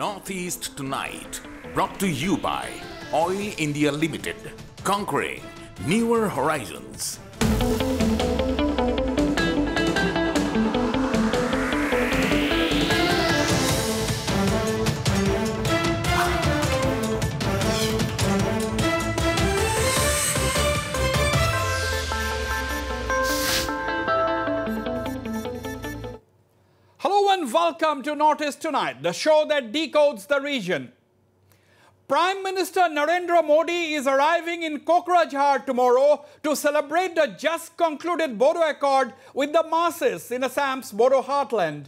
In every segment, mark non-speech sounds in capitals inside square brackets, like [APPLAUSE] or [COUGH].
Northeast Tonight, brought to you by Oil India Limited, conquering newer horizons. Welcome to Northeast Tonight, the show that decodes the region. Prime Minister Narendra Modi is arriving in Kokrajhar tomorrow to celebrate the just concluded Bodo Accord with the masses in Assam's Bodo heartland.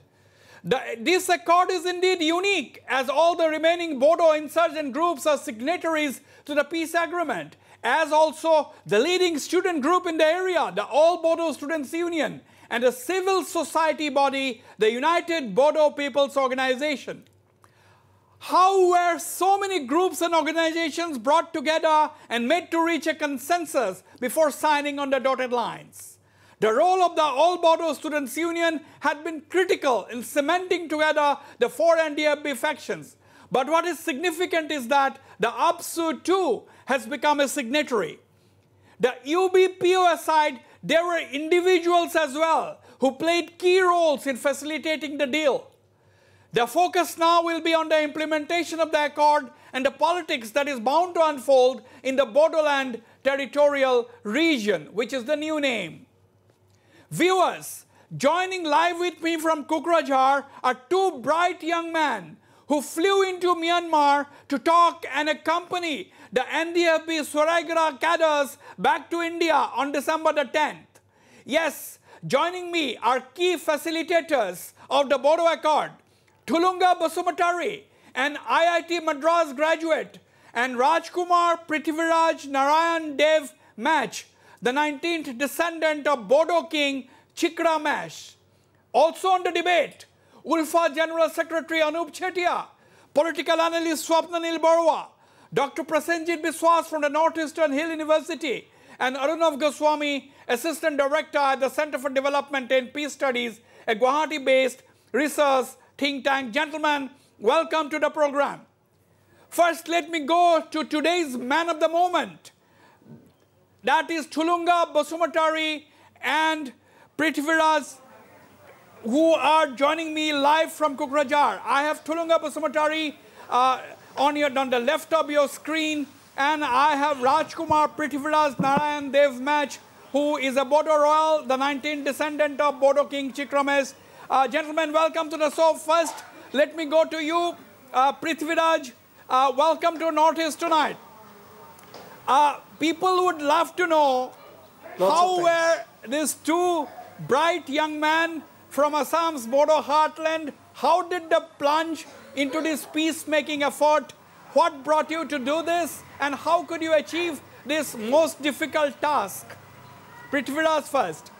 The- this accord is indeed unique as all the remaining Bodo insurgent groups are signatories to the peace agreement, as also the leading student group in the area, the All Bodo Students Union, and a civil society body, the United Bodo People's Organization. How were so many groups and organizations brought together and made to reach a consensus before signing on the dotted lines? The role of the All Bodo Students Union had been critical in cementing together the four NDFB factions. But what is significant is that the ABSU too has become a signatory. The UBPO aside, there were individuals as well who played key roles in facilitating the deal. The focus now will be on the implementation of the accord and the politics that is bound to unfold in the Bodoland territorial region, which is the new name. Viewers, joining live with me from Kokrajhar are two bright young men who flew into Myanmar to talk and accompany the NDFB Saoraigwra cadres back to India on December the 10th. Yes, joining me are key facilitators of the Bodo Accord, Tulunga Basumatari, an IIT Madras graduate, and Rajkumar Prithviraj Narayan Dev Match, the 19th descendant of Bodo King Chikra Mash. Also on the debate, ULFA General Secretary Anup Chetia, political analyst Swapnanil Barua, Dr. Prasenjit Biswas from the Northeastern Hill University, and Arunav Goswami, Assistant Director at the Center for Development and Peace Studies, a Guwahati based research think tank. Gentlemen, welcome to the program. First, let me go to today's man of the moment. That is Tulunga Basumatari and Prithviraj who are joining me live from Kokrajhar. I have Tulunga Basumatari uh, on, your, on the left of your screen, and I have Rajkumar Prithviraj Narayan Dev Match, who is a Bodo Royal, the 19th descendant of Bodo King Chikrames. Uh, gentlemen, welcome to the show. First, let me go to you, uh, Prithviraj. Uh, welcome to Northeast tonight. Uh, people would love to know Lots how were these two bright young men from Assam's Bodo heartland, how did the plunge into this peacemaking effort? What brought you to do this? And how could you achieve this most difficult task? Prithviraj first.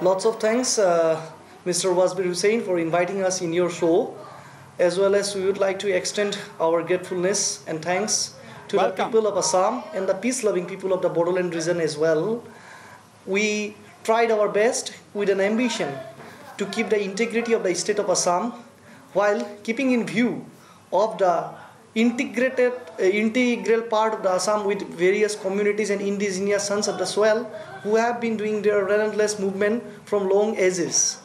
Lots of thanks, uh, Mr. Wasbir Hussain, for inviting us in your show, as well as we would like to extend our gratefulness and thanks to Welcome. the people of Assam and the peace-loving people of the Bodoland region as well. We tried our best with an ambition to keep the integrity of the state of Assam while keeping in view of the integrated uh, integral part of the Assam with various communities and indigenous sons of the soil who have been doing their relentless movement from long ages.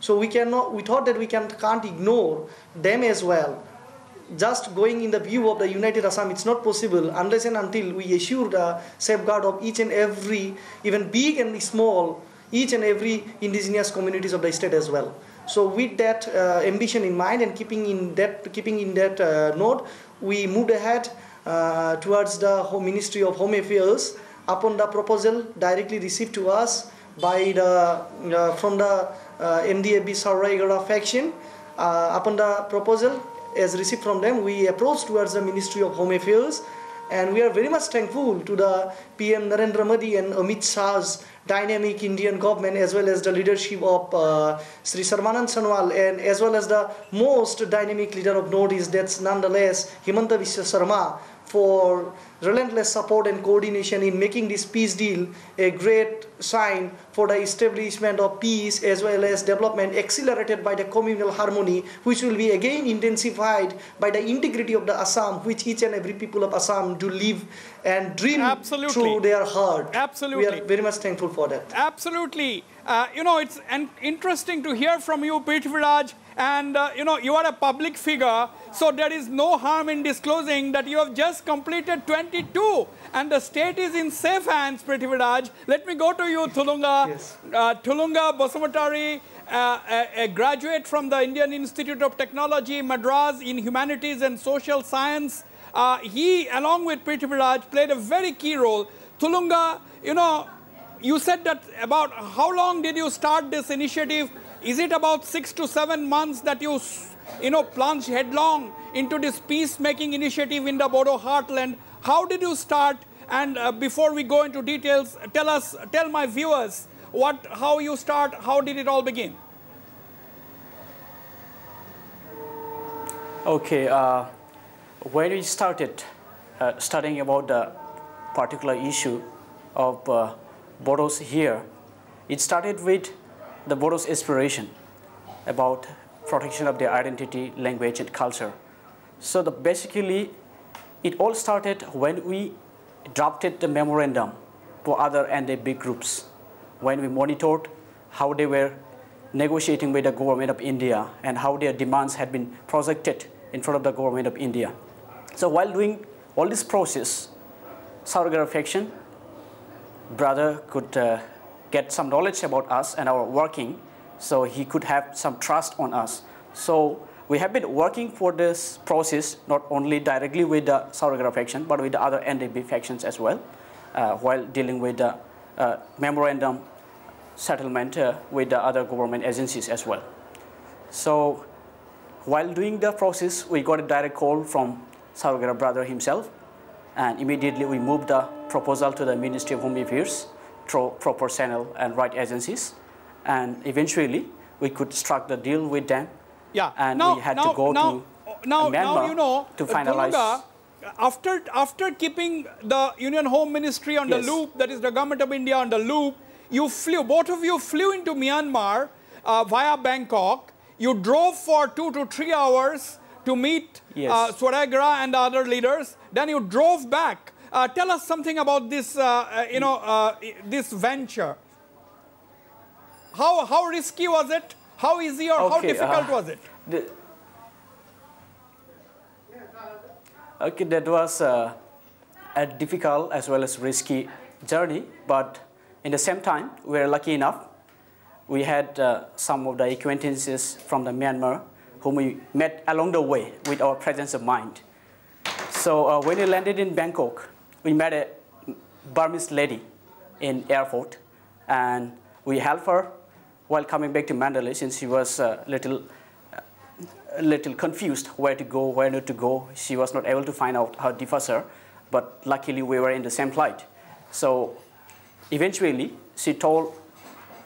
So we cannot we thought that we can, can't ignore them as well. Just going in the view of the United Assam, it's not possible unless and until we assure the safeguard of each and every, even big and small, each and every indigenous communities of the state as well. So with that uh, ambition in mind and keeping in that keeping in that uh, note, we moved ahead uh, towards the Home Ministry of Home Affairs upon the proposal directly received to us by the uh, from the uh, NDFB Saoraigwra faction. Uh, upon the proposal as received from them, we approached towards the Ministry of Home Affairs and we are very much thankful to the PM Narendra Modi and Amit Shah's dynamic Indian government as well as the leadership of uh, Sri Sarbananda Sonowal and as well as the most dynamic leader of Northeast that's nonetheless Himanta Biswa Sarma for relentless support and coordination in making this peace deal a great sign for the establishment of peace as well as development accelerated by the communal harmony which will be again intensified by the integrity of the Assam which each and every people of Assam do live and dream Absolutely. through their heart. Absolutely. We are very much thankful for that. Absolutely. Uh, you know, it's an interesting to hear from you, Prithviraj, and uh, you know, you are a public figure, so there is no harm in disclosing that you have just completed 22 and the state is in safe hands, Prithviraj. Let me go to you, Thulunga. Yes. Uh, Thulunga Bosumatari, uh, a, a graduate from the Indian Institute of Technology, Madras, in Humanities and Social Science. Uh, he, along with Prithviraj, played a very key role. Thulunga, you know, you said that about how long did you start this initiative? Is it about six to seven months that you, you know, plunged headlong into this peacemaking initiative in the Bodo heartland? How did you start? And uh, before we go into details, tell us, tell my viewers what, how you start, how did it all begin? Okay, uh, when we started uh, studying about the particular issue of uh, Bodos here, it started with the Bodos aspiration about protection of their identity, language, and culture. So the, basically, it all started when we drafted the memorandum for other and the big groups, when we monitored how they were negotiating with the government of India and how their demands had been projected in front of the government of India. So while doing all this process, Saoraigwra faction brother could uh, get some knowledge about us and our working, so he could have some trust on us. So we have been working for this process not only directly with the Saoraigwra faction, but with the other NDB factions as well, uh, while dealing with the uh, memorandum settlement uh, with the other government agencies as well. So while doing the process, we got a direct call from Saoraigwra brother himself, and immediately we moved the proposal to the Ministry of Home Affairs channel and right agencies, and eventually we could strike the deal with them. Yeah. And now, we had now, to go now, to now, now you know to uh, finalize. Thulunga, after after keeping the Union Home Ministry on the loop, that is the government of India on the loop, you flew. Both of you flew into Myanmar uh, via Bangkok. You drove for two to three hours to meet Yes. uh, Saoraigwra and the other leaders. Then you drove back. Uh, tell us something about this, uh, uh, you know, uh, this venture. How how risky was it? How easy or how difficult uh, was it? The- okay, that was uh, a difficult as well as risky journey, but in the same time, we were lucky enough. We had uh, some of the acquaintances from the Myanmar whom we met along the way with our presence of mind. So uh, when we landed in Bangkok, we met a Burmese lady in airport, and we helped her while coming back to Mandalay since she was a little, a little confused where to go, where not to go. She was not able to find out her departure, but luckily we were in the same flight. So eventually, she told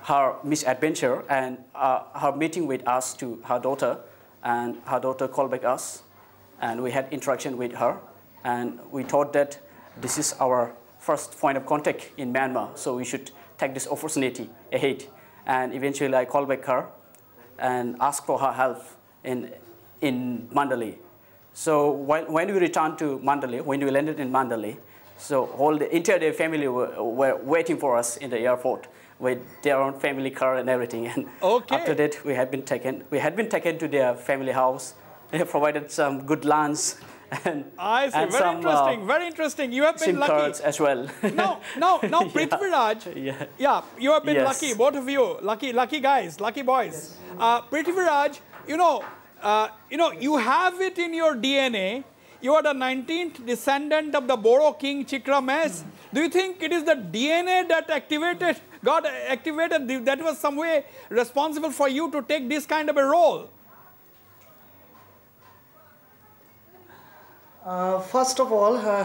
her misadventure and uh, her meeting with us to her daughter, and her daughter called back us, and we had interaction with her, and we thought that this is our first point of contact in Myanmar, so we should take this opportunity ahead. And eventually, I called back her and asked for her help in in Mandalay. So while, when we returned to Mandalay, when we landed in Mandalay, so all the entire family were, were waiting for us in the airport with their own family car and everything. And Okay. after that, we had been taken. We had been taken to their family house. They provided some good lunch [LAUGHS] and, I see. and very some interesting. uh, very interesting. You have been SIM lucky. as well. [LAUGHS] No, no, no, [LAUGHS] Yeah. Prithviraj. Yeah. Yeah, you have been Yes. lucky, both of you. Lucky, lucky guys, lucky boys. Uh, Prithviraj, you know, uh, you know, you have it in your DNA. You are the 19th descendant of the Boro king Chikrames. Do you think it is the DNA that activated, got activated, that was some way responsible for you to take this kind of a role? Uh, first of all, uh,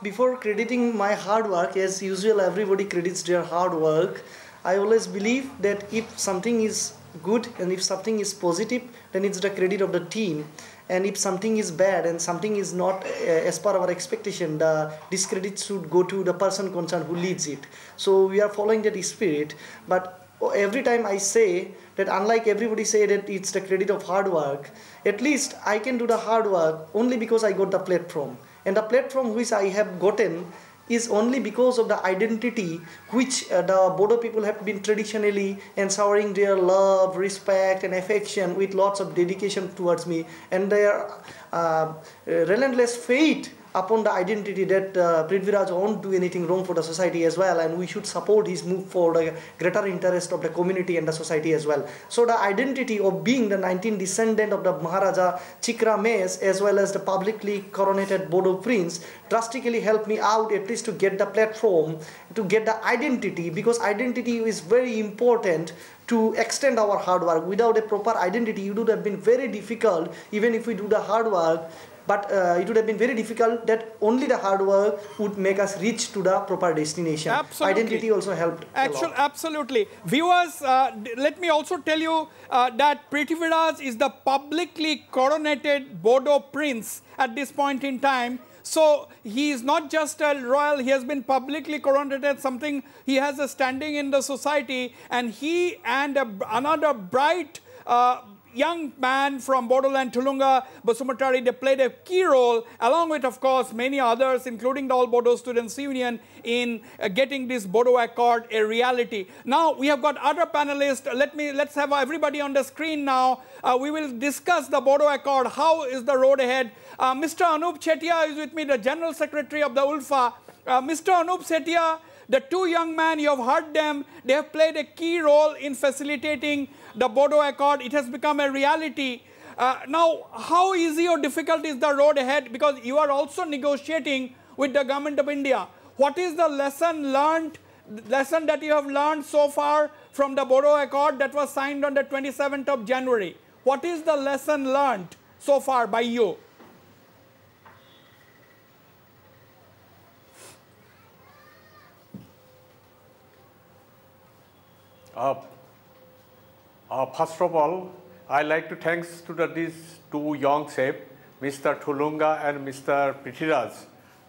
before crediting my hard work, as usual, everybody credits their hard work. I always believe that if something is good and if something is positive, then it's the credit of the team. And if something is bad and something is not uh, as per our expectation, the discredit should go to the person concerned who leads it. So we are following that spirit. But every time I say that unlike everybody say that it's the credit of hard work, at least I can do the hard work only because I got the platform. And the platform which I have gotten is only because of the identity which uh, the Bodo people have been traditionally ensouring their love, respect, and affection with lots of dedication towards me and their uh, relentless faith upon the identity that uh, Prithviraj won't do anything wrong for the society as well and we should support his move for the greater interest of the community and the society as well. So the identity of being the 19th descendant of the Maharaja Chikra Mes as well as the publicly coronated Bodo prince drastically helped me out at least to get the platform, to get the identity because identity is very important to extend our hard work. Without a proper identity, it would have been very difficult, even if we do the hard work, but uh, it would have been very difficult that only the hard work would make us reach to the proper destination. Absolutely. Identity also helped. Actual, absolutely. Viewers, uh, let me also tell you uh, that Prithviraj is the publicly coronated Bodo prince at this point in time. So he is not just a royal, he has been publicly coronated, something, he has a standing in the society and he and a, another bright uh, young man from Bodoland, Tulunga, Basumatari, they played a key role, along with, of course, many others, including the All Bodo Students Union, in uh, getting this Bodo Accord a reality. Now, we have got other panelists. Let me, let's have everybody on the screen now. Uh, we will discuss the Bodo Accord. How is the road ahead? Uh, Mr. Anup Chetia is with me, the General Secretary of the ULFA. Uh, Mr. Anup Chetia, the two young men, you have heard them, they have played a key role in facilitating the Bodo Accord. It has become a reality. Uh, now, how easy or difficult is the road ahead? Because you are also negotiating with the government of India. What is the lesson learned, lesson that you have learned so far from the Bodo Accord that was signed on the 27th of January? What is the lesson learned so far by you? Uh, uh, first of all, I like to thanks to the, these two young chefs, Mr. Tulunga and Mr. Prithviraj,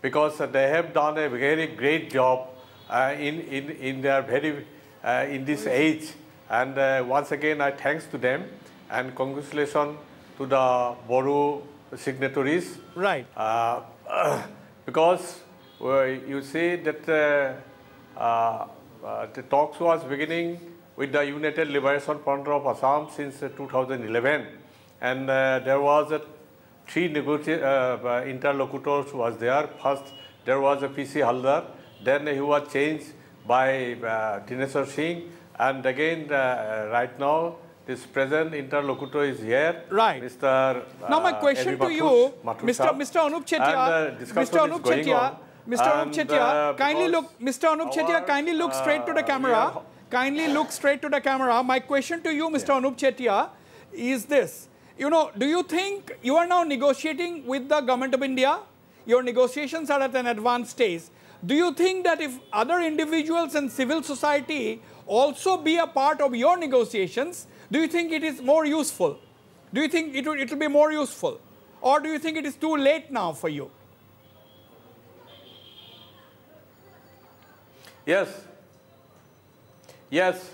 because uh, they have done a very great job uh, in, in, in their very, uh, in this age. And uh, once again, I thanks to them and congratulations to the Boru signatories. Right. Uh, because you see that the talks was beginning with the United Liberation Front of Assam since 2011. And uh, there was a three uh, interlocutors was there. First, there was a PC Haldar. Then he was changed by uh, Singh. And again, uh, right now, this present interlocutor is here. Right. Mr. now my question to you, Mr. Mr. Anup Chetia, Mr. Anup Chetia, Mr. Anup Chetia, kindly look, Mr. Anup Chetia, kindly look straight to the camera. Kindly look straight to the camera. My question to you, Mr. Yeah. Anup Chetia, is this. You know, do you think you are now negotiating with the government of India? Your negotiations are at an advanced stage. Do you think that if other individuals and civil society also be a part of your negotiations, do you think it is more useful? Do you think it will, it will be more useful? Or do you think it is too late now for you? Yes, Yes,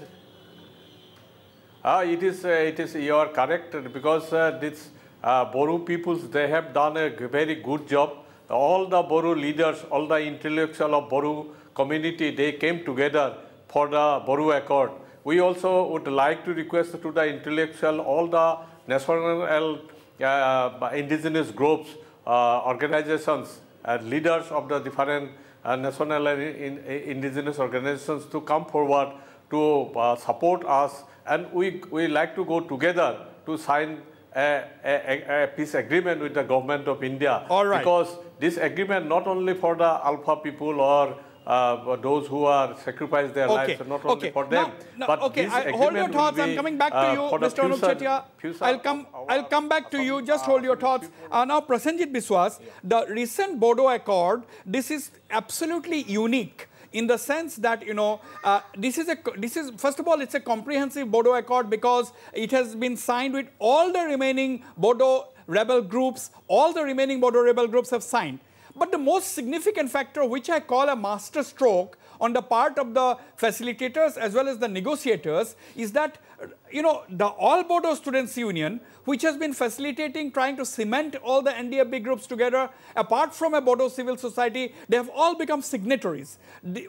uh, it is, uh, it is, you are correct because uh, this uh, Boru peoples, they have done a very good job. All the Boru leaders, all the intellectual of Boru community, they came together for the Boru Accord. We also would like to request to the intellectual, all the national uh, indigenous groups, uh, organizations, and leaders of the different uh, national and in, indigenous organizations to come forward to uh, support us and we, we like to go together to sign a, a, a, peace agreement with the government of India. All right. Because this agreement not only for the ULFA people or uh, those who are sacrificed their okay. lives, not okay. only for them. Now, but okay, I, hold your thoughts. I'm coming back to uh, you, Mr. Anup Chetia. I'll come. I'll come back to you. Just hold your thoughts. Uh, now, Prasenjit Biswas, the recent Bodo Accord. This is absolutely unique in the sense that, you know, uh, this is a, this is, first of all, it's a comprehensive Bodo Accord because it has been signed with all the remaining Bodo rebel groups, all the remaining Bodo rebel groups have signed. But the most significant factor, which I call a master stroke on the part of the facilitators as well as the negotiators, is that, you know, the All Bodo Students Union, which has been facilitating, trying to cement all the NDFB groups together, apart from a Bodo civil society, they have all become signatories.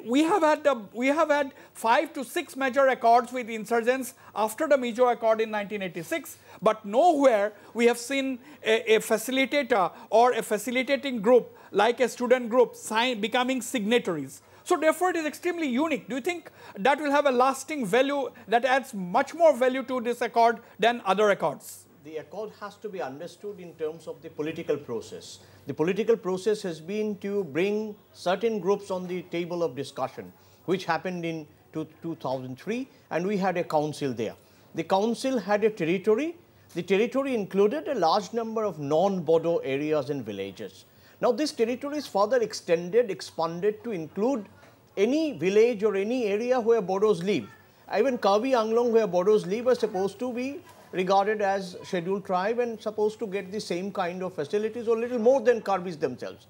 We have had, the, we have had five to six major accords with insurgents after the Mizo Accord in 1986, but nowhere we have seen a, a facilitator or a facilitating group like a student group becoming signatories. So therefore, it is extremely unique. Do you think that will have a lasting value that adds much more value to this accord than other accords? The accord has to be understood in terms of the political process. The political process has been to bring certain groups on the table of discussion, which happened in 2003, and we had a council there. The council had a territory. The territory included a large number of non-Bodo areas and villages. Now this territory is further extended, expanded to include any village or any area where Bodos live. Even Karbi Anglong where Bodos live are supposed to be regarded as scheduled tribe and supposed to get the same kind of facilities or little more than Karbis themselves.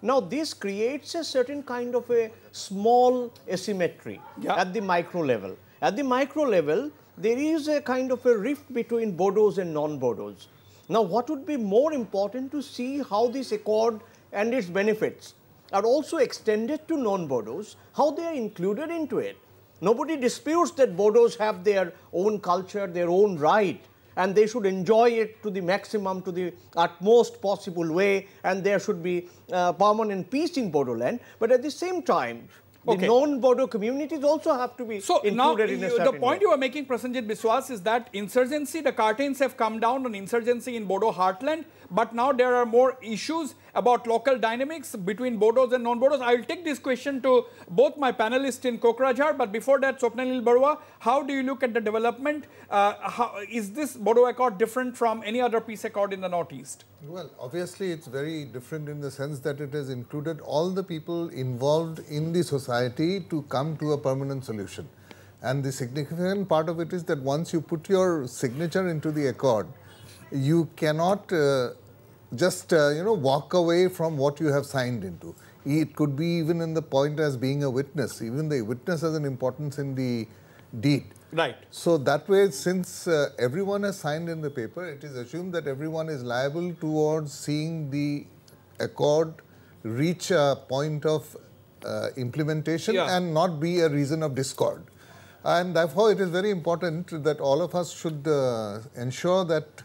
Now this creates a certain kind of a small asymmetry yeah. at the micro level. At the micro level, there is a kind of a rift between Bodos and non-Bodos. Now, what would be more important to see how this accord and its benefits are also extended to non-Bodos, how they are included into it. Nobody disputes that Bodos have their own culture, their own right, and they should enjoy it to the maximum, to the utmost possible way, and there should be uh, permanent peace in Bodoland. But at the same time, Okay. The non-Bodo communities also have to be so included now, in The point way. you are making, Prasenjit Biswas, is that insurgency, the cartoons have come down on insurgency in Bodo heartland, but now there are more issues about local dynamics between Bodos and non-Bodos. I will take this question to both my panelists in Kokrajhar, but before that, Swapnanil Barua, how do you look at the development? Uh, how, is this Bodo Accord different from any other peace accord in the Northeast? Well, obviously it's very different in the sense that it has included all the people involved in the society to come to a permanent solution. And the significant part of it is that once you put your signature into the accord, you cannot uh, just uh, you know walk away from what you have signed into. It could be even in the point as being a witness. Even the witness has an importance in the deed. Right. So that way, since uh, everyone has signed in the paper, it is assumed that everyone is liable towards seeing the accord reach a point of uh, implementation yeah. and not be a reason of discord. And therefore, it is very important that all of us should uh, ensure that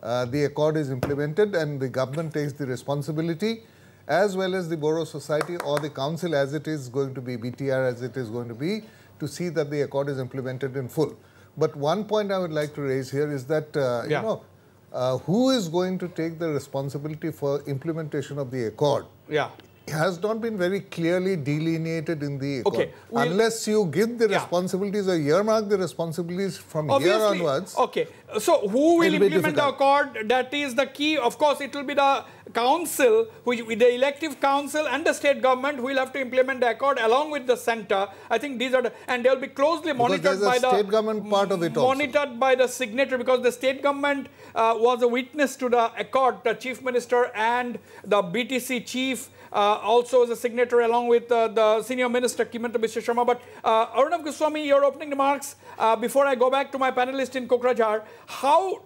the accord is implemented and the government takes the responsibility as well as the Bodo Society or the council as it is going to be, BTR as it is going to be, to see that the accord is implemented in full. But one point I would like to raise here is that, uh, yeah. you know, uh, who is going to take the responsibility for implementation of the accord? Yeah has not been very clearly delineated in the accord. okay. We'll, Unless you give the yeah. responsibilities or earmark the responsibilities from Obviously, here onwards. Okay. So who will implement the accord? That is the key. Of course, it will be the council, which the elective council and the state government will have to implement the accord along with the center. I think these are the, and they'll be closely monitored by the state government part of it monitored also. by the signatory because the state government uh, was a witness to the accord, the chief minister and the BTC chief uh, also as a signatory along with uh, the senior minister Himanta Biswa Sarma. But uh, Arunabh Goswami, your opening remarks before I go back to my panelist in Kokrajhar, how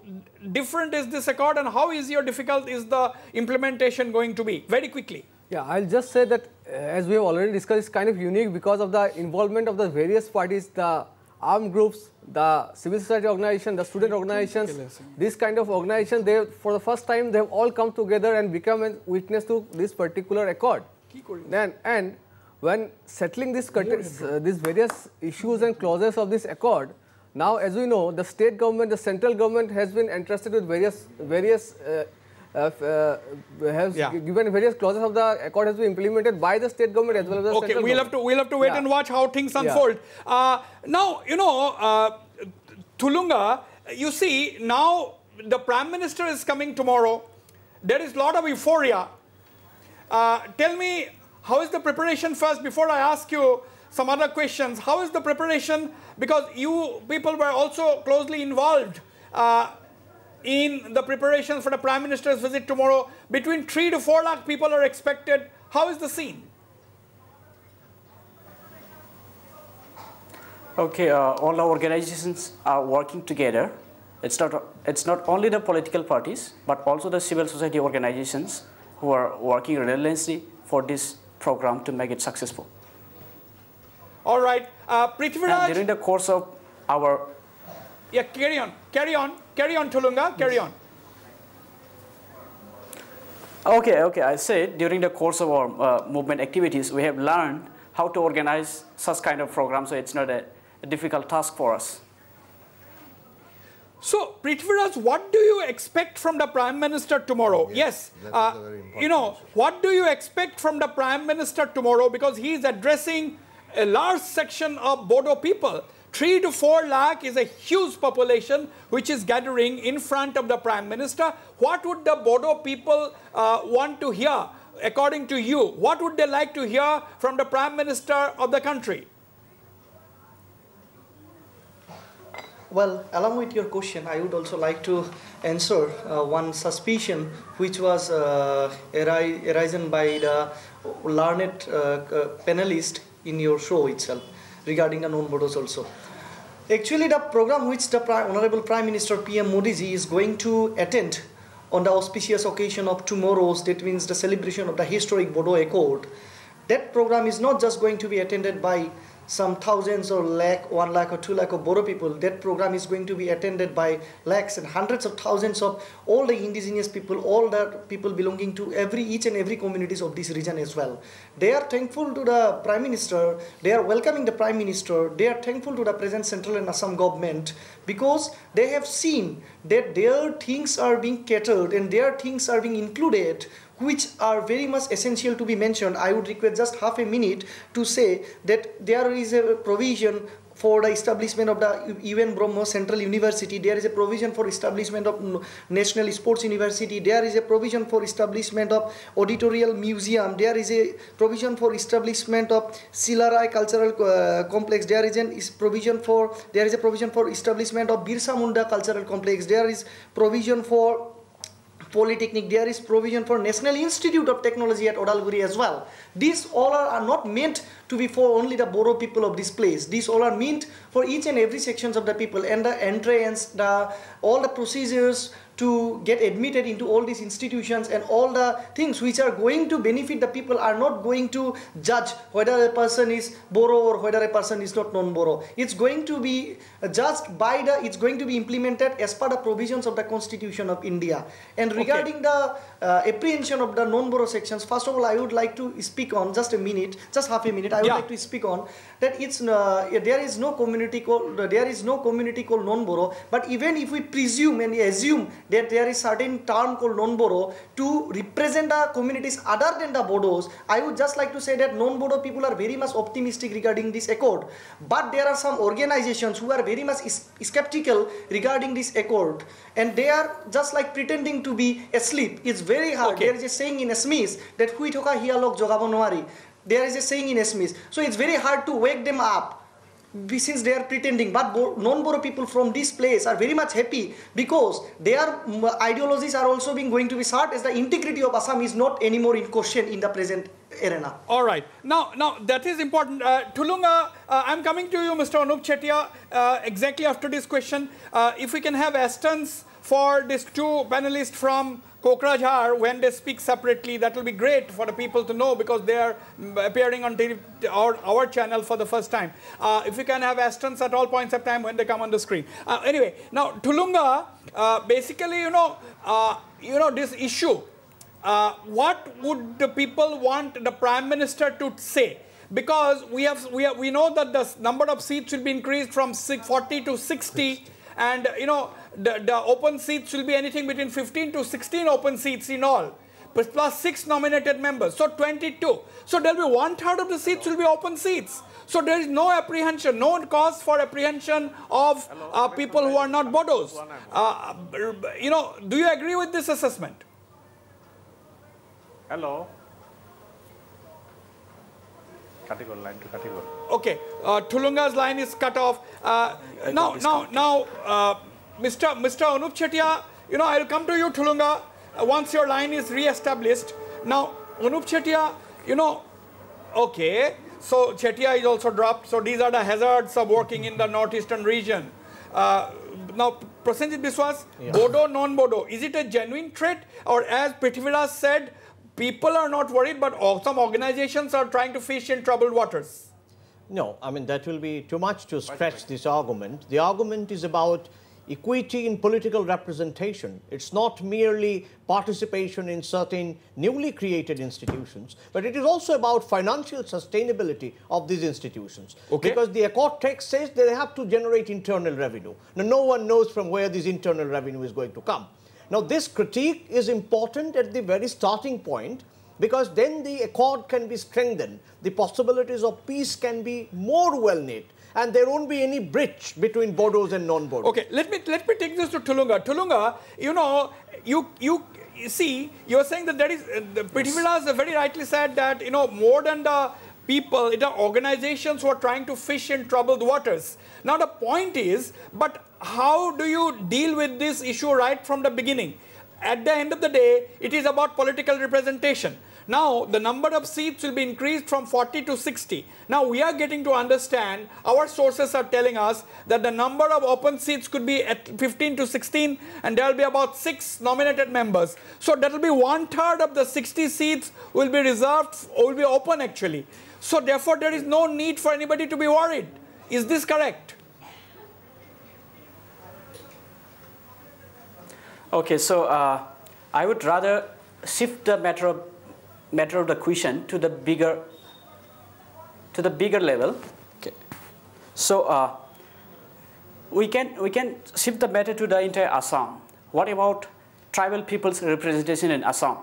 different is this accord and how easy or difficult is the implementation going to be? Very quickly. Yeah, I'll just say that uh, as we have already discussed, it's kind of unique because of the involvement of the various parties, the armed groups, the civil society organization, the student organizations, this kind of organization, they for the first time they have all come together and become a witness to this particular accord. Then and when settling this uh, these various issues and clauses of this accord, now as we know, the state government, the central government has been entrusted with various various uh, uh, uh, has yeah. given various clauses of the accord has been implemented by the state government as well as the okay, central we'll government. have to we'll have to wait yeah. and watch how things unfold. Yeah. Uh, now you know, uh, Tulunga, you see now the prime minister is coming tomorrow. There is a lot of euphoria. Uh, tell me, how is the preparation first before I ask you some other questions? How is the preparation? Because you people were also closely involved uh, in the preparations for the Prime Minister's visit tomorrow. Between 3 to 4 lakh people are expected. How is the scene? Okay, uh, all the organizations are working together. It's not, it's not only the political parties, but also the civil society organizations who are working relentlessly for this program to make it successful. All right. Uh, And during the course of our... Yeah, carry on, carry on, carry on, Tulunga, carry on. Okay, okay, I said during the course of our uh, movement activities, we have learned how to organize such kind of programs, so it's not a, a difficult task for us. So, Prithviraj, what do you expect from the Prime Minister tomorrow? Yes, yes uh, you know, issue. what do you expect from the Prime Minister tomorrow? Because he is addressing a large section of Bodo people. 3 to 4 lakh is a huge population which is gathering in front of the Prime Minister. What would the Bodo people uh, want to hear, according to you? What would they like to hear from the Prime Minister of the country? Well, along with your question, I would also like to answer uh, one suspicion which was uh, arisen by the learned uh, uh, panelist in your show itself regarding the non-Bodos also. Actually, the program which the Honorable Prime Minister PM Modi ji is going to attend on the auspicious occasion of tomorrow's, that means the celebration of the historic Bodo Accord, that program is not just going to be attended by some thousands or lakh, one lakh or two lakh of Bodo people. That program is going to be attended by lakhs and hundreds of thousands of all the indigenous people, all the people belonging to every each and every communities of this region as well. They are thankful to the Prime Minister, they are welcoming the Prime Minister, they are thankful to the present central and Assam government because they have seen that their things are being catered and their things are being included which are very much essential to be mentioned. I would request just half a minute to say that there is a provision for the establishment of the UN Brahma Central University. There is a provision for establishment of National Sports University. There is a provision for establishment of Auditorial Museum. There is a provision for establishment of Silarai Cultural uh, Complex. There is a provision for there is a provision for establishment of Birsa Munda Cultural Complex. There is provision for Polytechnic, there is provision for National Institute of Technology at Udalguri as well. These all are, are not meant to be for only the Bodo people of this place. These all are meant for each and every sections of the people and the entrance, the all the procedures to get admitted into all these institutions and all the things which are going to benefit the people are not going to judge whether a person is Boro or whether a person is not non-Boro. It's going to be judged by the, it's going to be implemented as per the provisions of the Constitution of India. And regarding okay. the uh, apprehension of the non-Boro sections, first of all, I would like to speak on, just a minute, just half a minute, I would yeah. like to speak on that it's, uh, there is no community called, there is no community called non-Boro, but even if we presume and assume that there is certain term called non-Bodo to represent the communities other than the Bodos, I would just like to say that non-Bodo people are very much optimistic regarding this accord. But there are some organizations who are very much skeptical regarding this accord. And they are just like pretending to be asleep. It's very hard. Okay. There is a saying in Assamese that hui thoka jogabo noari. There is a saying in Assamese. So it's very hard to wake them up since they are pretending but non-Boro people from this place are very much happy because their ideologies are also being going to be sought as the integrity of Assam is not anymore in question in the present arena. All right. Now, now that is important. Uh, Tulunga, uh, I'm coming to you, Mr. Anup Chetia, uh, exactly after this question. Uh, if we can have Astons for these two panelists from Kokrajhar, when they speak separately, that will be great for the people to know because they are appearing on our, our channel for the first time. Uh, if you can have Astons at all points of time when they come on the screen. Uh, anyway, now Tulunga, uh, basically, you know, uh, you know this issue. Uh, what would the people want the Prime Minister to say? Because we have, we have, we know that the number of seats will be increased from 40 to 60, and you know the, the open seats will be anything between 15 to 16 open seats in all, plus six nominated members, so 22. So there will be one third of the seats will be open seats. So there is no apprehension, no cause for apprehension of uh, people who are not Bodos. Uh, you know, do you agree with this assessment? Hello. Katigor line to Katigor. Okay, uh, Tulunga's line is cut off. Uh, now, now, now, uh, Mr. Mr. Anup Chetia, you know, I'll come to you, Tulunga, uh, once your line is re-established. Now, Anup Chetia, you know, okay, so Chetia is also dropped. So these are the hazards of working in the northeastern region. Uh, now, Prasenjit Biswas, Bodo, non-Bodo, is it a genuine threat? Or as Prithviraj said, people are not worried, but some organizations are trying to fish in troubled waters. No, I mean, that will be too much to stretch this argument. The argument is about equity in political representation. It's not merely participation in certain newly created institutions, but it is also about financial sustainability of these institutions. Okay. Because the Accord text says they have to generate internal revenue. Now, no one knows from where this internal revenue is going to come. Now, this critique is important at the very starting point because then the accord can be strengthened. The possibilities of peace can be more well knit, and there won't be any breach between Bodos and non Bodos. Okay, let me let me take this to Tulunga. Tulunga, you know, you you, you see, you're saying that there is uh, the Prithviraj very rightly said that you know more than the people, the organizations who are trying to fish in troubled waters. Now the point is, but how do you deal with this issue right from the beginning? At the end of the day, it is about political representation. Now, the number of seats will be increased from 40 to 60. Now, we are getting to understand, our sources are telling us that the number of open seats could be at 15 to 16, and there will be about six nominated members. So, that will be one third of the 60 seats will be reserved, will be open actually. So, therefore, there is no need for anybody to be worried. Is this correct? Okay, so uh, I would rather shift the matter of, matter of the question to the bigger to the bigger level. Okay, so uh, we can we can shift the matter to the entire Assam. What about tribal people's representation in Assam?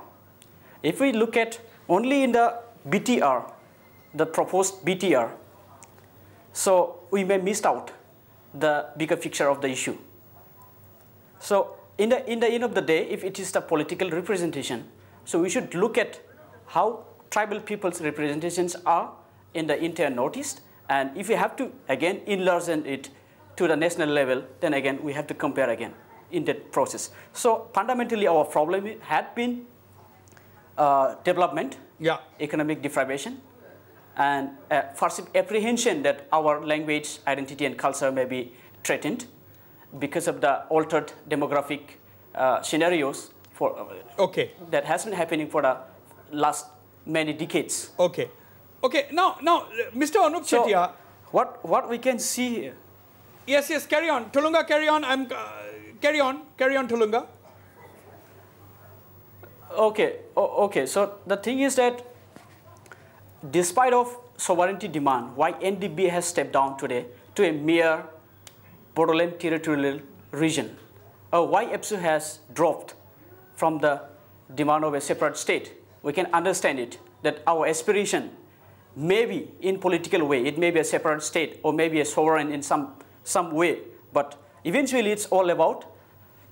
If we look at only in the BTR, the proposed BTR, so we may miss out the bigger picture of the issue. So in the, in the end of the day, if it is the political representation, so we should look at how tribal people's representations are in the entire Northeast. And if we have to, again, enlarge it to the national level, then again, we have to compare again in that process. So fundamentally, our problem had been uh, development, Yeah. economic deprivation, and uh, first apprehension that our language, identity, and culture may be threatened because of the altered demographic uh, scenarios for, uh, Okay. that has been happening for the last many decades. Okay. Okay. Now, now, uh, Mr. Anup So, Chetia. what, what we can see here, Yes, yes, carry on. Tulunga, carry on. I'm, uh, carry on. Carry on, Tulunga. Okay, o- okay. So the thing is that despite of sovereignty demand, why NDB has stepped down today to a mere Bodoland territorial region, or why ABSU has dropped from the demand of a separate state, we can understand it that our aspiration may be in political way, it may be a separate state or maybe a sovereign in some, some way, but eventually it's all about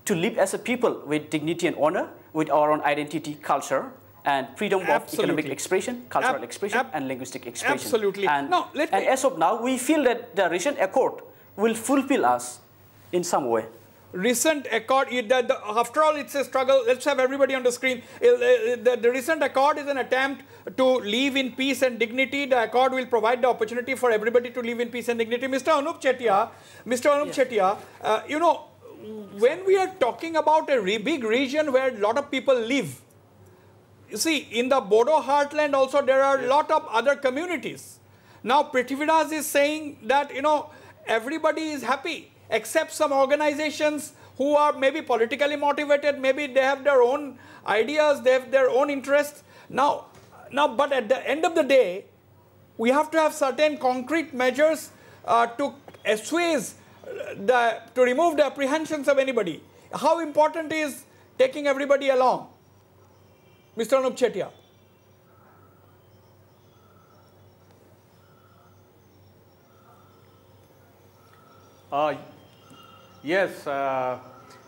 to live as a people with dignity and honor, with our own identity, culture, and freedom of economic expression, cultural Ab- expression, and linguistic expression. absolutely. And, Now, let and as of now, we feel that the recent accord will fulfill us in some way. Recent accord, it- the, the, after all, it's a struggle. Let's have everybody on the screen. Uh, The, the recent accord is an attempt to live in peace and dignity. The accord will provide the opportunity for everybody to live in peace and dignity. Mr. Anup Chetia, Mr. Anup Chetia, uh, you know, when we are talking about a re- big region where a lot of people live, you see, in the Bodo heartland also there are a lot of other communities. Now Prithviraj is saying that, you know, everybody is happy except some organizations who are maybe politically motivated, maybe they have their own ideas, they have their own interests. Now, now, but at the end of the day, we have to have certain concrete measures uh, to assuage the, to remove the apprehensions of anybody. How important is taking everybody along? Mr. Anup Chetia. Uh, yes, uh,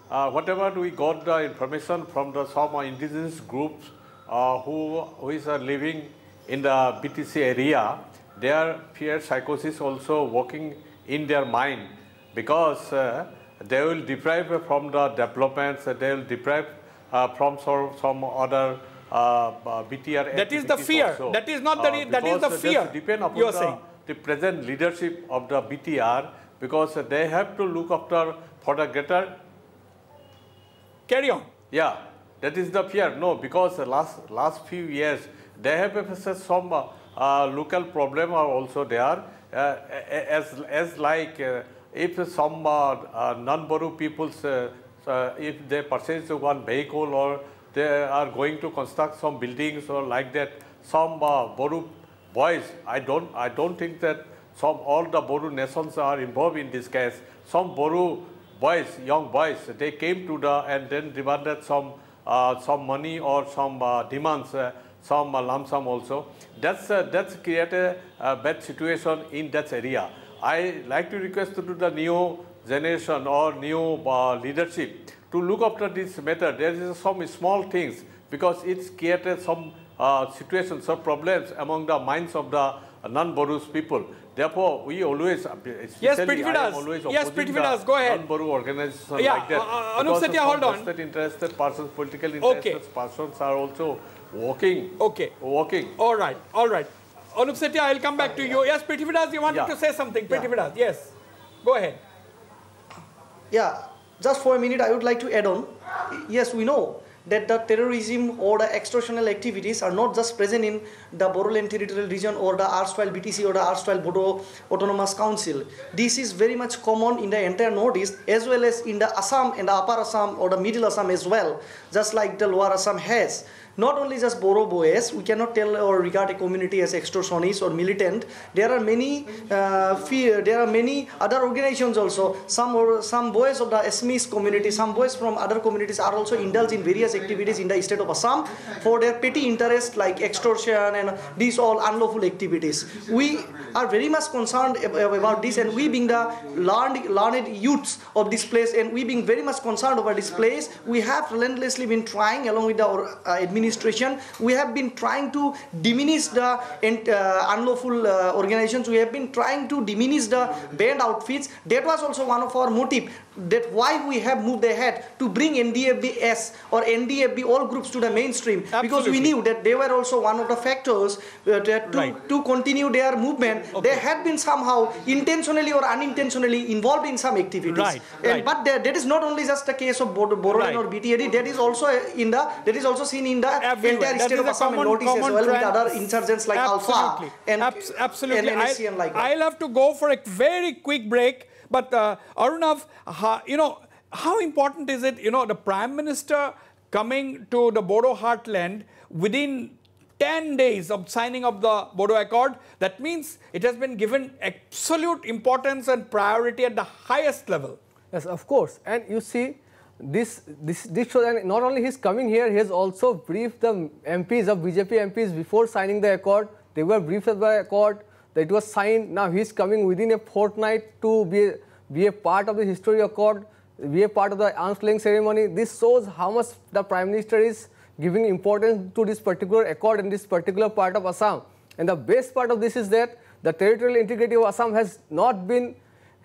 uh, whatever we got the information from the some indigenous groups uh, who, who is uh, living in the BTC area, their fear psychosis also working in their mind because uh, they will deprive from the developments, they will deprive uh, from some, some other uh, uh, BTR That is the fear. also. That is not the that is the fear depend upon you are the, saying. the present leadership of the BTR because they have to look after for the greater Carry on. yeah, that is the fear. No, because last last few years they have faced some uh, uh, local problem are also there. Uh, as as like uh, if some uh, uh, non-Boru peoples if they purchase one vehicle or they are going to construct some buildings or like that, some uh, Boru boys, I don't I don't think that some all the Boru nations are involved in this case. Some Boru boys, young boys, they came to the and then demanded some uh, some money or some uh, demands, uh, some uh, lump sum also. That's uh, that's created a bad situation in that area. I like to request to the new generation or new uh, leadership to look after this matter. There is some small things because it's created some situations, some problems among the minds of the non-Borus people. Therefore, we always, Yes, especially I always Yes, opposing Prithividas, go ahead. non-Boru organization Yeah, like that. uh, uh, Anup Because Satya, hold on. vested interested persons, political Okay. interested persons are also working. Okay. Working. All right. All right. Anup Chetia, I'll come back to you. Yes, Prithividas, you wanted Yeah. to say something. Yeah. Prithividas, yes. Go ahead. Yeah, just for a minute, I would like to add on. Yes, we know that the terrorism or the extortional activities are not just present in the Bodoland territorial region or the erstwhile BTC or the erstwhile Bodo Autonomous Council. This is very much common in the entire Northeast as well as in the Assam and the Upper Assam or the Middle Assam as well, just like the Lower Assam has not only just Boro boys, we cannot tell or regard a community as extortionist or militant. There are many, uh, fear, there are many other organizations also. Some or some boys of the Assamese community, some boys from other communities are also indulged in various activities in the state of Assam for their petty interest like extortion and these all unlawful activities. We are very much concerned about this, and we being the learned, learned youths of this place, and we being very much concerned over this place, we have relentlessly been trying along with our uh, administration, we have been trying to diminish the uh, unlawful uh, organizations. We have been trying to diminish the band outfits. That was also one of our motive. That why we have moved ahead to bring NDFBS or NDFB all groups to the mainstream because we knew that they were also one of the factors uh, to, Right. to continue their movement. They had been somehow intentionally or unintentionally involved in some activities. Right, And right. but that, that is not only just the case of Bor- Boroland Right. or BTAD. That is also in the that is also seen in the Everywhere. entire That state of a Assam and common- Northeast as common well with other insurgents like ULFA Absolutely. and Abs- absolutely. and NSC and like that. I'll have to go for a very quick break. But uh, Arunav, ha, you know, how important is it, you know, the Prime Minister coming to the Bodo heartland within 10 days of signing of the Bodo Accord? That means it has been given absolute importance and priority at the highest level. Yes, of course. And you see, this this this shows, and not only he's coming here, he has also briefed the MPs of BJP MPs before signing the accord. They were briefed by accord. That it was signed. Now he is coming within a fortnight to be a, be a part of the history accord, be a part of the arms ceremony. This shows how much the prime minister is giving importance to this particular accord in this particular part of Assam. And the best part of this is that the territorial integrity of Assam has not been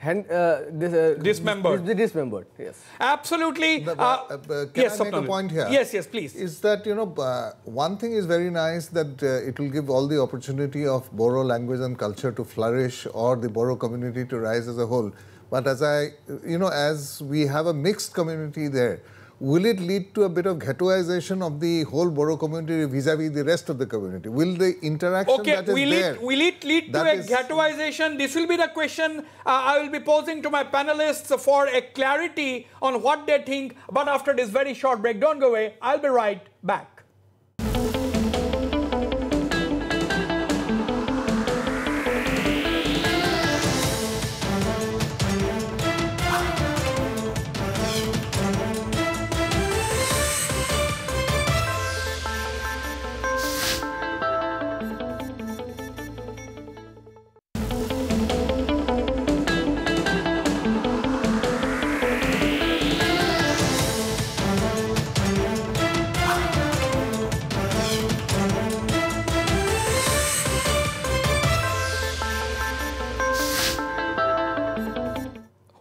hand, uh, dis, uh, Dismembered. dis- dismembered. Yes. Absolutely. But, uh, uh, uh, can yes, I make a point here? Yes, yes, please. Is that, you know, uh, one thing is very nice that uh, it will give all the opportunity of Boro language and culture to flourish or the Boro community to rise as a whole. But as I, you know, as we have a mixed community there, will it lead to a bit of ghettoization of the whole Boro community vis-a-vis the rest of the community? Will the interaction Okay, that is will there... it will it lead to a is- ghettoization? This will be the question uh, I will be posing to my panelists for a clarity on what they think. But after this very short break, don't go away. I'll be right back.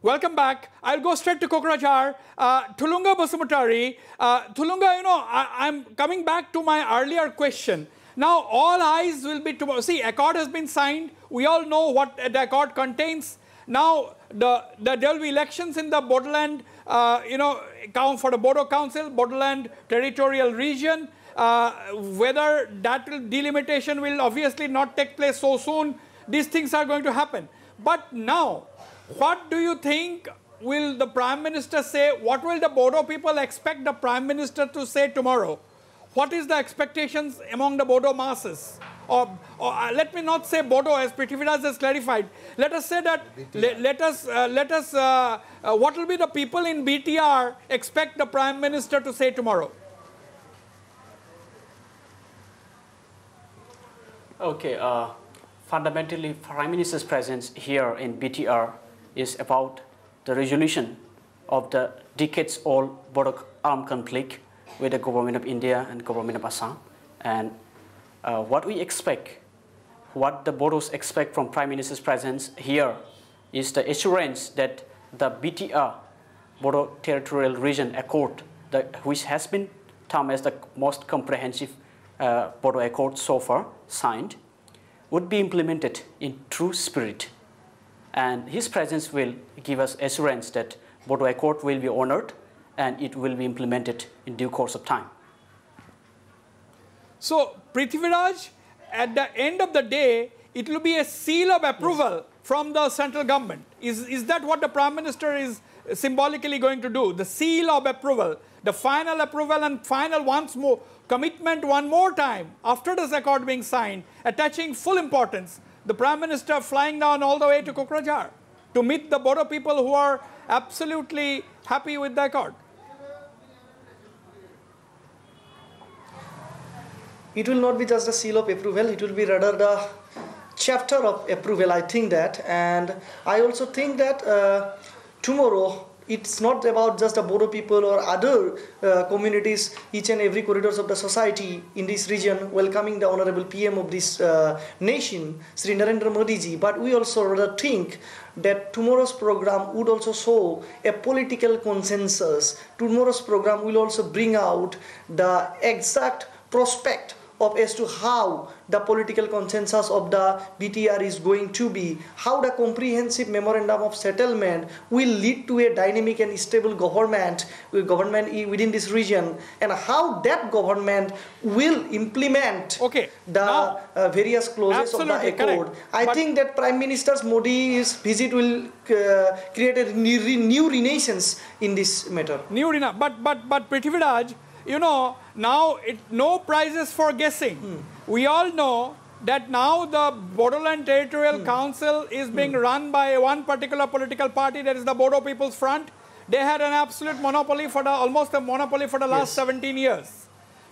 Welcome back. I'll go straight to Kokrajhar. Uh, Tulunga Basumutari. Uh, Tulunga, you know, I, am coming back to my earlier question. Now, all eyes will be tomorrow. See, accord has been signed. We all know what the accord contains. Now, the, the, there will be elections in the Bodoland, uh, you know, count for the Bodo Council, Bodoland Territorial Region. Uh, whether that delimitation will obviously not take place so soon, these things are going to happen. But now, what do you think will the Prime Minister say? What will the Bodo people expect the Prime Minister to say tomorrow? What is the expectations among the Bodo masses? Or, or uh, let me not say Bodo as Prithviraj has clarified. Let us say that, le, let us, uh, let us uh, uh, what will be the people in BTR expect the Prime Minister to say tomorrow? Okay, uh, fundamentally, Prime Minister's presence here in BTR is about the resolution of the decades-old Bodo armed conflict with the government of India and government of Assam. And uh, what we expect, what the Bodos expect from Prime Minister's presence here is the assurance that the BTR, Bodo Territorial Region Accord, which has been termed as the most comprehensive uh, Bodo Accord so far, signed would be implemented in true spirit. And his presence will give us assurance that Bodo Accord will be honored and it will be implemented in due course of time. So, Prithviraj, at the end of the day, it will be a seal of approval yes. from the central government. Is, is that what the Prime Minister is symbolically going to do? The seal of approval, the final approval and final once more commitment one more time after this accord being signed, attaching full importance, the Prime Minister flying down all the way to Kokrajhar to meet the Bodo people who are absolutely happy with the accord. It will not be just a seal of approval, it will be rather the chapter of approval, I think that. And I also think that uh, tomorrow it's not about just the Bodo people or other uh, communities, each and every corridors of the society in this region welcoming the honorable PM of this uh, nation, Sri Narendra Modi ji. But we also rather think that tomorrow's program would also show a political consensus. Tomorrow's program will also bring out the exact prospect of as to how the political consensus of the BTR is going to be, how the comprehensive memorandum of settlement will lead to a dynamic and stable government, government within this region, and how that government will implement okay. the now, uh, various clauses of the accord. Correct. I but think that Prime Minister Modi's visit will uh, create a new, new renaissance in this matter. New renaissance, but but but Prithviraj, you know, now it, no prizes for guessing. Hmm. We all know that now the Bodoland Territorial hmm. Council is hmm. being run by one particular political party, that is the Bodo People's Front. They had an absolute monopoly for the, almost a monopoly for the last yes. 17 years.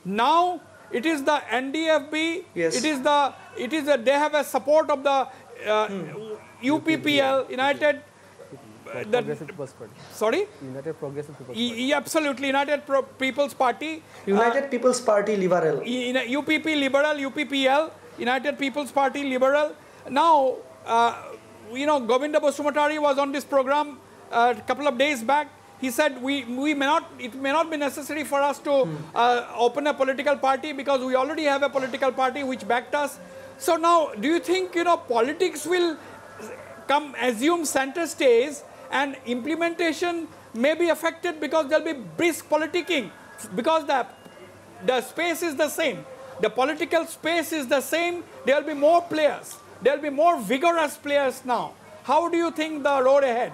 Now it is the NDFB, yes. it is the, it is the, they have a support of the uh. UPPL, United Progressive People's Party. Sorry? United Progressive People's Party. E absolutely. United Pro People's Party. United uh, People's Party Liberal. UPP Liberal, UPPL, United People's Party Liberal. Now, uh, you know, Govinda Basumutari was on this program uh, a couple of days back. He said we, we may not, it may not be necessary for us to hmm. uh, open a political party because we already have a political party which backed us. So now, do you think, you know, politics will come assume center stage and implementation may be affected because there'll be brisk politicking because the, the space is the same. The political space is the same. There'll be more players. There'll be more vigorous players now. How do you think the road ahead?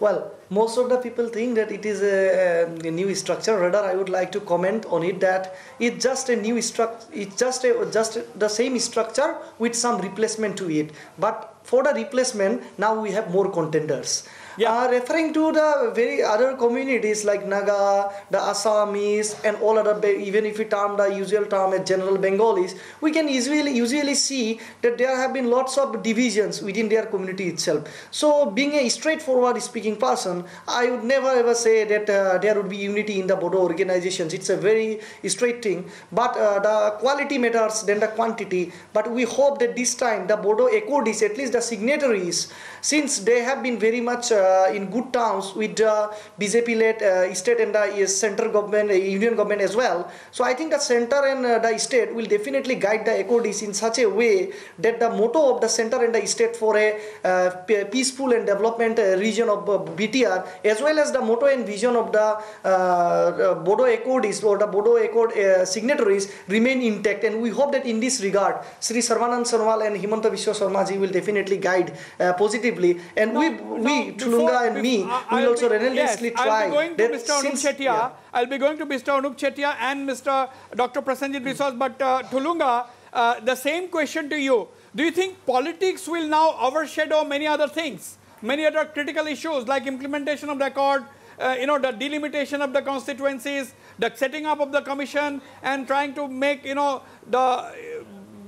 Well, most of the people think that it is a, um, a, new structure. Rather, I would like to comment on it that it's just a new structure. It's just a, just the same structure with some replacement to it. But for the replacement, now we have more contenders. Yeah. Uh, referring to the very other communities like Naga, the Assamese, and all other, even if we term the usual term as general Bengalis, we can usually usually see that there have been lots of divisions within their community itself. So, being a straightforward speaking person, I would never ever say that uh, there would be unity in the Bodo organizations. It's a very straight thing, but uh, the quality matters than the quantity. But we hope that this time the Bodo Accordees, at least the signatories, since they have been very much uh, in good terms with the BJP-led uh, state and the uh, central government, uh, union government as well. So I think the center and uh, the state will definitely guide the Accordees in such a way that the motto of the center and the state for a uh, peaceful and development uh, region of uh, BTR, as well as the motto and vision of the uh, uh, Bodo Accordees or the Bodo Accord uh, signatories remain intact. And we hope that in this regard, Sri Sarbananda Sonowal and Himanta Biswa Sarma ji will definitely guide uh, positively. And we, we, Tulunga and me, I- will also be- relentlessly yes, try. I'll be going to Mr. Anup since- Chetia. yeah. I'll be going to Mr. Anup Chetia and Mr. Dr. Prasenjit Biswas. But uh, Tulunga, uh, the same question to you. Do you think politics will now overshadow many other things, many other critical issues like implementation of the accord, uh, you know, the delimitation of the constituencies, the setting up of the commission, and trying to make, you know, the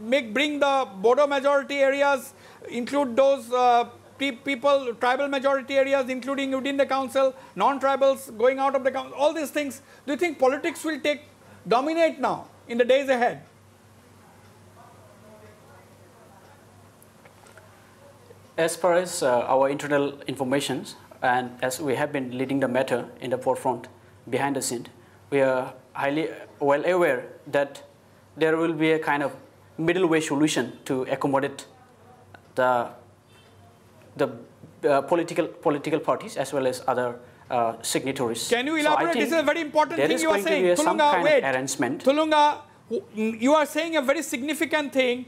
make bring the Bodo majority areas, include those uh, people, tribal majority areas, including within the council, non-tribals going out of the council, all these things. Do you think politics will take dominate now in the days ahead? As far as uh, our internal informations, and as we have been leading the matter in the forefront, behind the scene, we are highly well aware that there will be a kind of middle way solution to accommodate the the uh, political political parties as well as other uh, signatories. Can you elaborate? think this is a very important thing is you are saying. be a- some Tulunga, kind wait. arrangement. Tulunga, you are saying a very significant thing,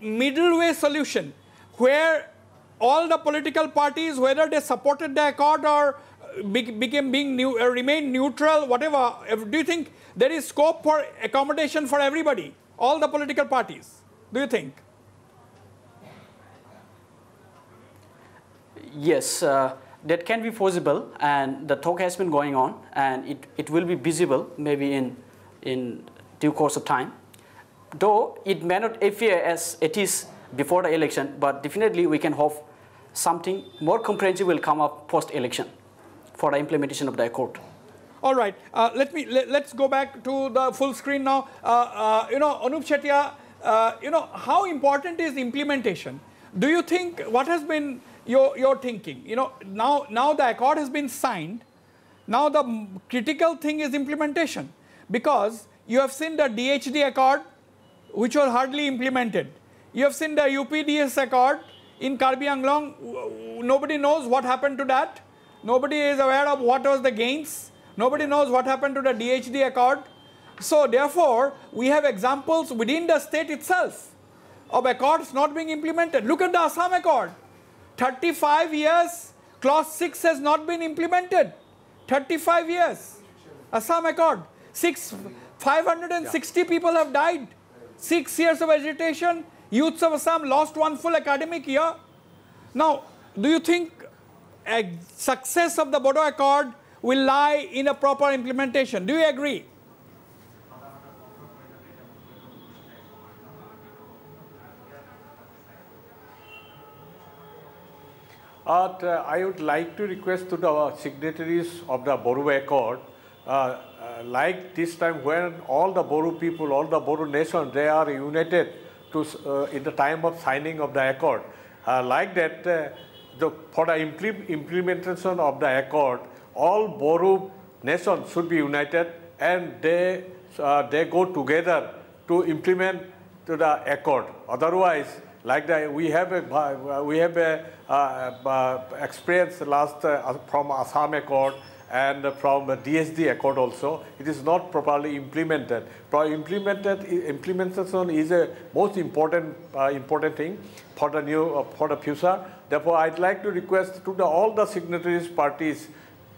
middle way solution, where all the political parties, whether they supported the accord or uh, became being new, uh, remain neutral, whatever. Do you think there is scope for accommodation for everybody, all the political parties? Do you think? Yes, uh, that can be possible, and the talk has been going on, and it, it will be visible maybe in, in due course of time. Though it may not appear as it is before the election, but definitely we can hope something more comprehensive will come up post-election for the implementation of the accord. All right. Uh, let me let, us go back to the full screen now. Uh, uh, you know, Anup Chetia, uh, you know, how important is implementation? Do you think what has been your your thinking? You know, now now the accord has been signed. Now the critical thing is implementation because you have seen the DHD accord, which was hardly implemented. You have seen the UPDS accord in Karbi Anglong. Nobody knows what happened to that. Nobody is aware of what was the gains. Nobody knows what happened to the DHD accord. So therefore, we have examples within the state itself of accords not being implemented. Look at the Assam accord. 35 years, clause 6 has not been implemented. 35 years. Assam accord. Six, 560 people have died. Six years of agitation. Youths of Assam lost one full academic year. Now, do you think success of the Bodo Accord will lie in a proper implementation? Do you agree? But uh, I would like to request to the signatories of the Boru Accord, uh, uh, like this time when all the Boru people, all the Boru nation, they are united to, uh, in the time of signing of the accord. Uh, like that, uh, the, for the imple- implementation of the accord, all Boru nations should be united and they, uh, they go together to implement to the accord. Otherwise, like the, we have a uh, we have a uh, uh, experience last uh, from Assam Accord and from DSD Accord also. It is not properly implemented. Pro implemented implementation is a most important uh, important thing for the new uh, for the future. Therefore, I'd like to request to the, all the signatories parties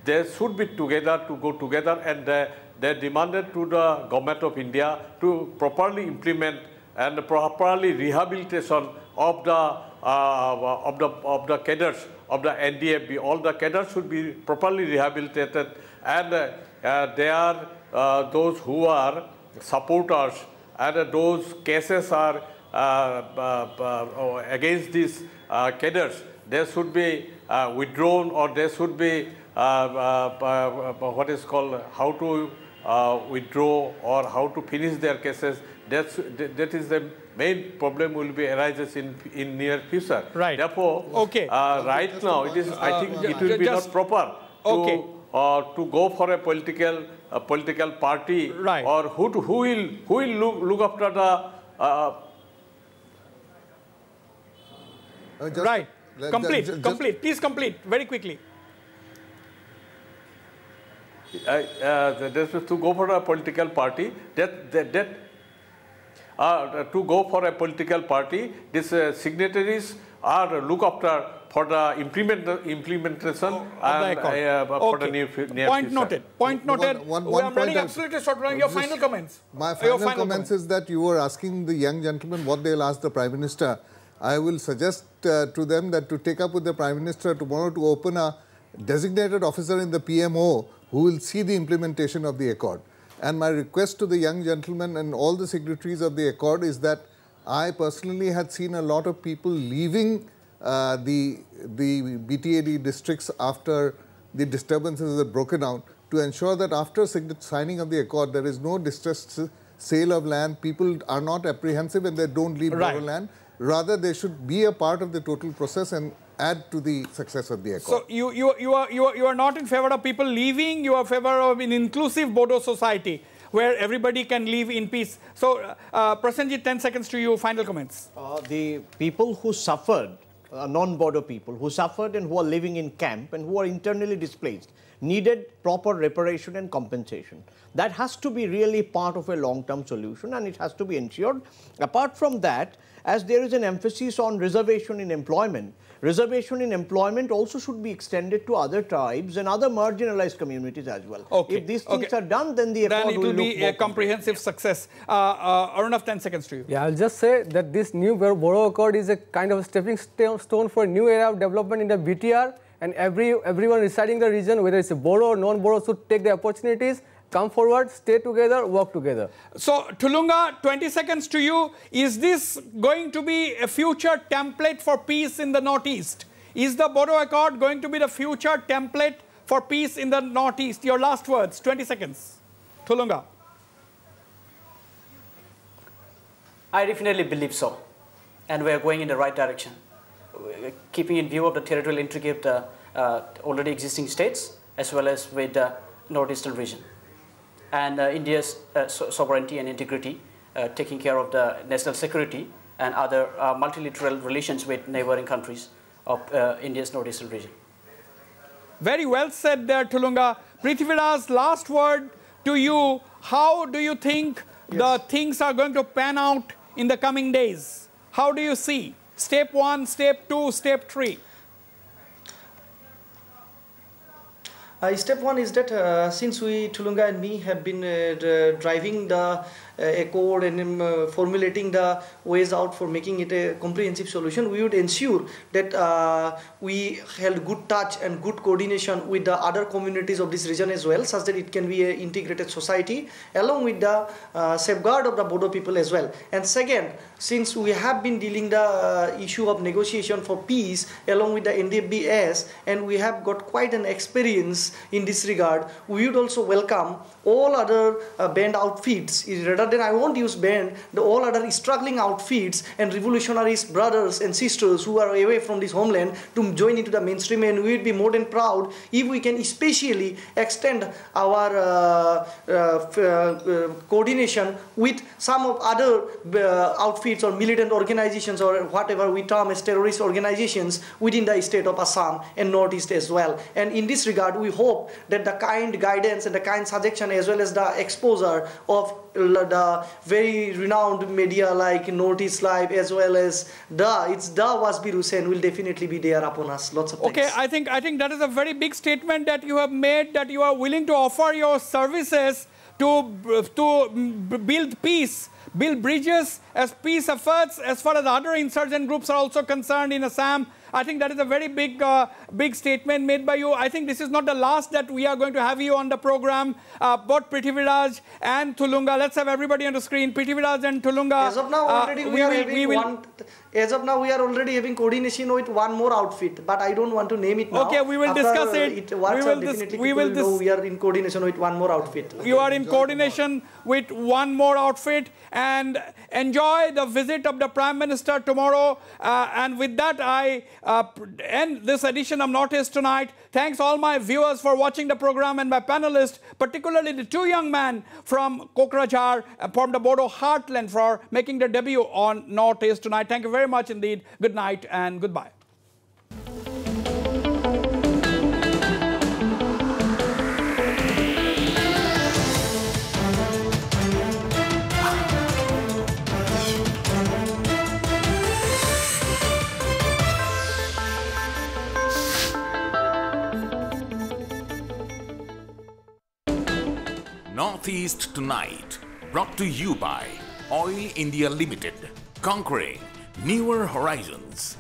they should be together to go together and they, they demanded to the government of India to properly implement and properly rehabilitation of the uh, of the of the cadres of the NDFB. All the cadres should be properly rehabilitated and uh, uh, they are uh, those who are supporters and those cases are uh, uh, against these cadres. They should be withdrawn or they should be what is called how to withdraw or how to finish their cases. That's, that is the main problem will be arises in in near future. Right. Therefore, okay. Uh, right now it is. I think it will be not proper to okay. uh, to go for a political a political party right. or who to, who will who will look look after the. Uh, uh right. complete. Just, complete. Please complete very quickly. Uh, uh, this to go for a political party that that, that uh, to go for a political party, these uh, signatories are look after for the implement, implementation oh, and, uh, for okay. the near, near Point future. noted. Point noted. One, one, one I'm running absolutely short. Your final comments. My final, final comments is that you were asking the young gentlemen what they'll ask the Prime Minister. I will suggest uh, to them that to take up with the Prime Minister tomorrow to open a designated officer in the PMO who will see the implementation of the accord. And my request to the young gentleman and all the signatories of the accord is that I personally had seen a lot of people leaving uh, the, the BTAD districts after the disturbances had broken out to ensure that after signing of the accord, there is no distressed sale of land. People are not apprehensive and they don't leave right. land. Rather, they should be a part of the total process and add to the success of the accord. So you, you, you, are, you, are, you are not in favor of people leaving, you are in favor of an inclusive Bodo society where everybody can live in peace. So uh, uh, Prasenjit, 10 seconds to you, final comments. Uh, the people who suffered, uh, non-Bodo people who suffered and who are living in camp and who are internally displaced, needed proper reparation and compensation. That has to be really part of a long-term solution and it has to be ensured. Apart from that, as there is an emphasis on reservation in employment, reservation in employment also should be extended to other tribes and other marginalized communities as well. Okay. If these things okay. are done, then the then it will, will be a comprehensive success. Uh, uh, Arnav, 10 seconds to you. Yeah, I'll just say that this new Bodo Accord is a kind of a stepping stone for a new era of development in the BTR and every everyone residing in the region, whether it's a Bodo or non-Bodo, should take the opportunities come forward, stay together, work together. So, Tulunga, 20 seconds to you. Is this going to be a future template for peace in the Northeast? Is the Bodo Accord going to be the future template for peace in the Northeast? Your last words, 20 seconds. Tulunga. I definitely believe so. And we are going in the right direction. Keeping in view of the territorial integrity of the uh, already existing states, as well as with the northeastern region and uh, India's uh, so sovereignty and integrity, uh, taking care of the national security and other multilateral relations with neighboring countries of India's northeastern region. Very well said there, Tulunga. Prithviraj, last word to you. How do you think yes. the things are going to pan out in the coming days? How do you see? Step one, step two, step three. Step one is that uh, since we, Tulunga and me, have been uh, driving the accord and um, formulating the ways out for making it a comprehensive solution, we would ensure that uh, we held good touch and good coordination with the other communities of this region as well, such that it can be an integrated society, along with the uh, safeguard of the Bodo people as well. And second, since we have been dealing the uh, issue of negotiation for peace along with the NDFBS, and we have got quite an experience in this regard, we would also welcome all other uh, band outfits, rather than I won't use band, the all other struggling outfits and revolutionaries, brothers and sisters who are away from this homeland to join into the mainstream and we would be more than proud if we can especially extend our uh, uh, uh coordination with some of other uh, outfits or militant organizations or whatever we term as terrorist organizations within the state of Assam and Northeast as well. And in this regard, we hope that the kind guidance and the kind suggestion as well as the exposure of the very renowned media like Northeast Live as well as the it's the Wasbir Hussain will definitely be there upon us. Lots of. Okay, I think I think that is a very big statement that you have made that you are willing to offer your services to to build peace build bridges as peace efforts as far as other insurgent groups are also concerned in Assam I think that is a very big, uh, big statement made by you. I think this is not the last that we are going to have you on the program. Uh, both Prithviraj and Tulunga. Let's have everybody on the screen. Prithviraj and Tulunga. As of now, uh, already we, are will- having we will- one. As of now, we are already having coordination with one more outfit, but I don't want to name it now. Okay, we will After discuss it. It works We will definitely we will know we are in coordination with one more outfit. You are in coordination with one more outfit and enjoy the visit of the Prime Minister tomorrow. Uh, and with that, I uh, end this edition of Northeast Tonight. Thanks all my viewers for watching the program and my panelists, particularly the two young men from Kokrajhar, uh, from the Bodo Heartland for making their debut on Northeast Tonight. Thank you very much indeed. Good night and goodbye. Northeast Tonight, brought to you by Oil India Limited, conquering newer horizons.